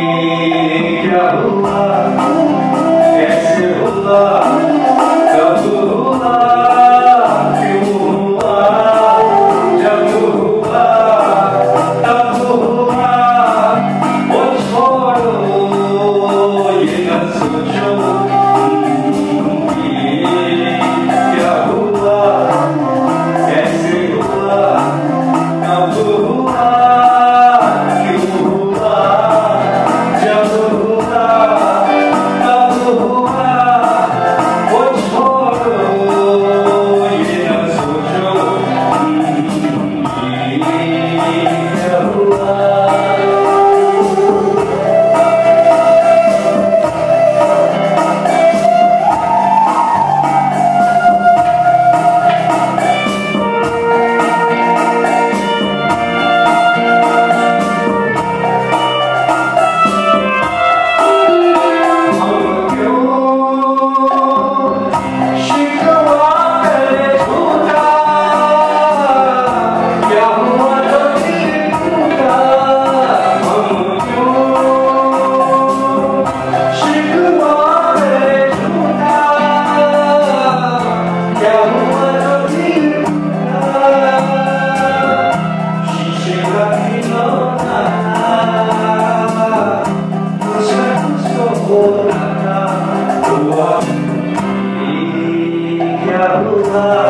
Amen. 감사합니다.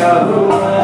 Eu lua